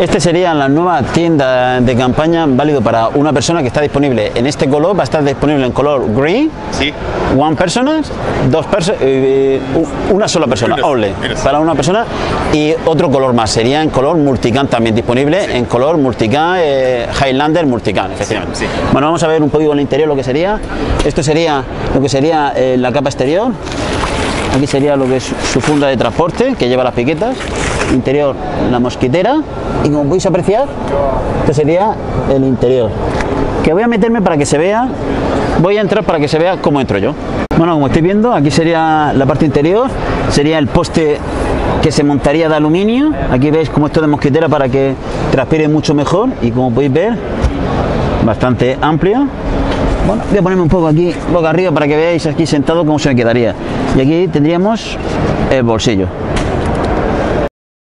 Este sería la nueva tienda de campaña válido para una persona que está disponible en este color, va a estar disponible en color green, Sí. one person, dos personas, una sola persona, only, sí. para una persona y otro color más, sería en color multicam también disponible, en color multicam, eh, Highlander multicam, efectivamente. sí. Bueno, vamos a ver un poquito el interior, lo que sería, esto sería lo que sería eh, la capa exterior, Aquí sería lo que es su funda de transporte, que lleva las piquetas. Interior, la mosquitera. Y como podéis apreciar, este sería el interior. Que voy a meterme para que se vea, voy a entrar para que se vea cómo entro yo. Bueno, como estáis viendo, aquí sería la parte interior, sería el poste que se montaría de aluminio. Aquí veis como esto de mosquitera para que transpire mucho mejor y como podéis ver, bastante amplia. Bueno, voy a ponerme un poco aquí, boca arriba, para que veáis aquí sentado cómo se me quedaría. Y aquí tendríamos el bolsillo.